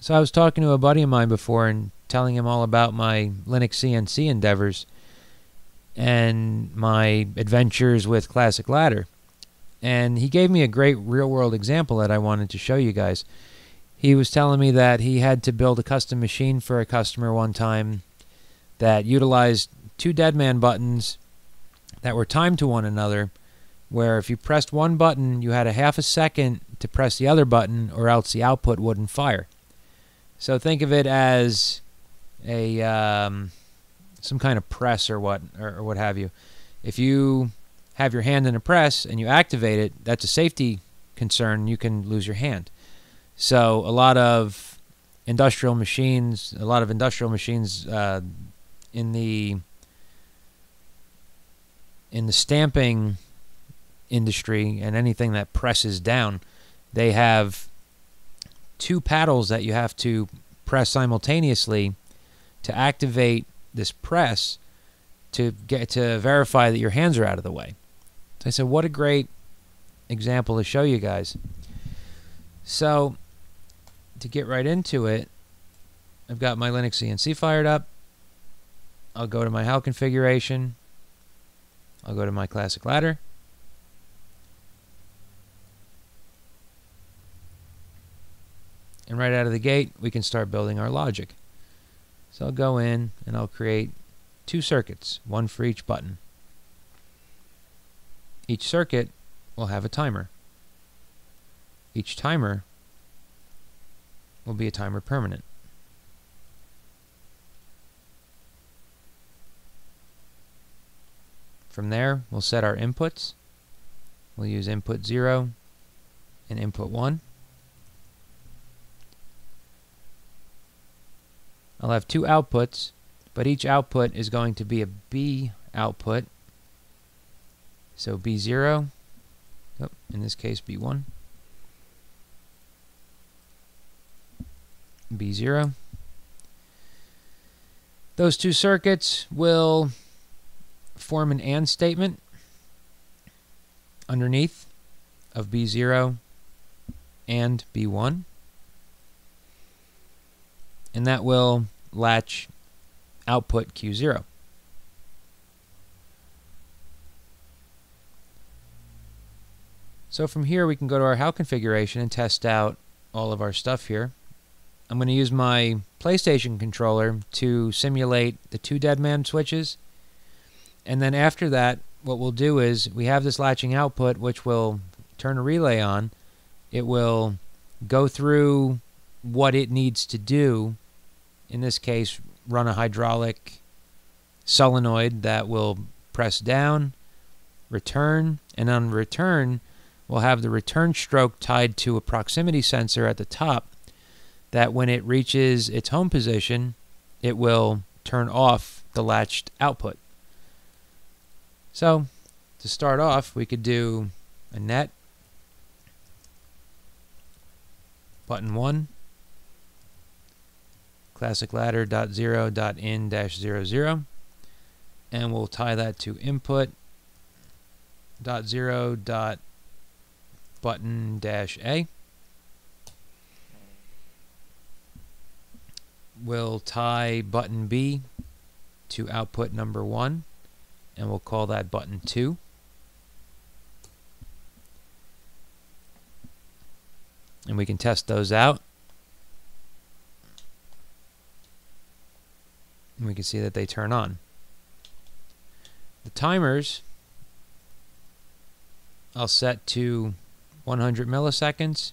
So I was talking to a buddy of mine before and telling him all about my Linux CNC endeavors and my adventures with Classic Ladder. And he gave me a great real world example that I wanted to show you guys. He was telling me that he had to build a custom machine for a customer one time that utilized two deadman buttons that were timed to one another where if you pressed one button you had a half a second to press the other button or else the output wouldn't fire so think of it as a um, some kind of press or what or, what have you. If you have your hand in a press and you activate it that's a safety concern. You can lose your hand. So a lot of industrial machines a lot of industrial machines uh, in the in the stamping industry and anything that presses down, they have two paddles that you have to press simultaneously to activate this press to get to verify that your hands are out of the way. So I said, what a great example to show you guys. So to get right into it, I've got my Linux CNC fired up. I'll go to my HAL configuration. I'll go to my classic ladder. Right out of the gate, we can start building our logic. So I'll go in and I'll create two circuits, one for each button. Each circuit will have a timer. Each timer will be a timer permanent. From there, we'll set our inputs. We'll use input 0 and input 1. I'll have two outputs, but each output is going to be a B output. So B0, oh, in this case B1, B0. Those two circuits will form an AND statement underneath of B0 and B1. And that will latch output Q0. So from here we can go to our HAL configuration and test out all of our stuff here. I'm going to use my PlayStation controller to simulate the two dead man switches and then after that, what we'll do is we have this latching output, which will turn a relay on. It will go through what it needs to do. In this case, run a hydraulic solenoid that will press down, return, and on return, we'll have the return stroke tied to a proximity sensor at the top that when it reaches its home position, it will turn off the latched output. So to start off, we could do a net button 1 classic ladder dot zero dot in dash zero zero and we'll tie that to input dot zero dot button dash a we'll tie button B to output number one and we'll call that button 2. And we can test those out. We can see that they turn on. The timers I'll set to 100 milliseconds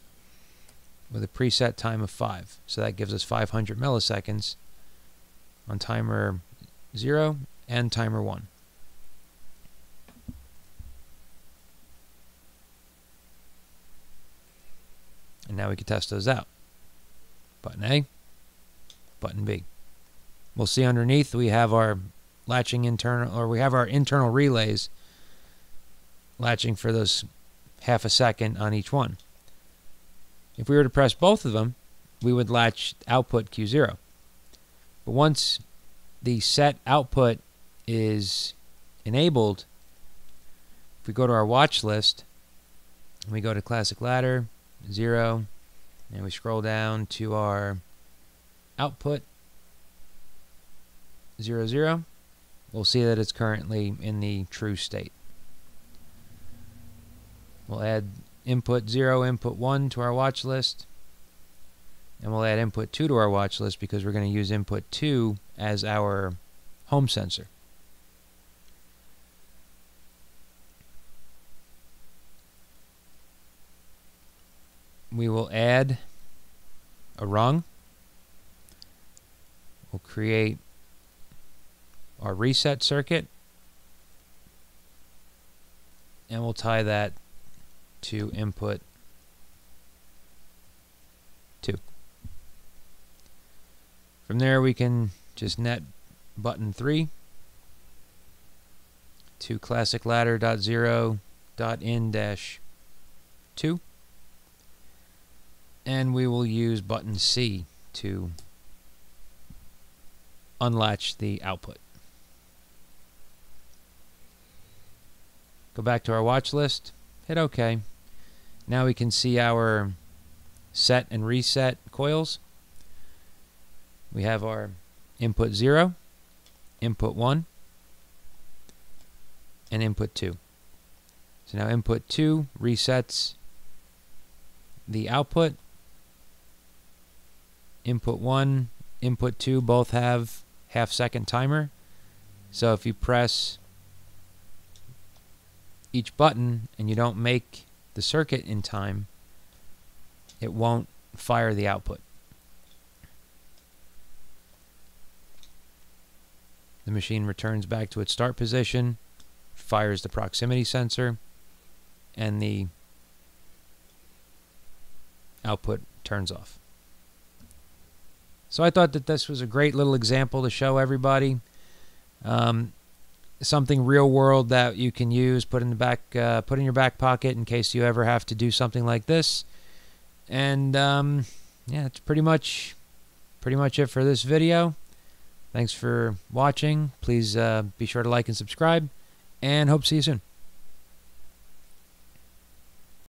with a preset time of 5. So that gives us 500 milliseconds on timer 0 and timer 1. And now we can test those out. Button A, button B. We'll see underneath we have our latching internal, or we have our internal relays latching for those half a second on each one. If we were to press both of them, we would latch output Q0. But once the set output is enabled, if we go to our watch list, we go to classic ladder, 0, and we scroll down to our output 0, 0, we'll see that it's currently in the true state. We'll add input 0, input 1 to our watch list. And we'll add input 2 to our watch list because we're going to use input 2 as our home sensor. We will add a rung. We'll create our reset circuit and we'll tie that to input 2. From there we can just net button 3 to classic ladder dot zero dot in dash 2 and we will use button C to unlatch the output. Go back to our watch list, hit OK. Now we can see our set and reset coils. We have our input 0, input 1, and input 2. So now input 2 resets the output. Input 1, input 2 both have half second timer. So if you press each button and you don't make the circuit in time, it won't fire the output. The machine returns back to its start position, fires the proximity sensor, and the output turns off. So I thought that this was a great little example to show everybody. Um, something real world that you can use, put in the back, uh, put in your back pocket in case you ever have to do something like this. And um, yeah, that's pretty much, pretty much it for this video. Thanks for watching. Please uh, be sure to like and subscribe, and hope to see you soon.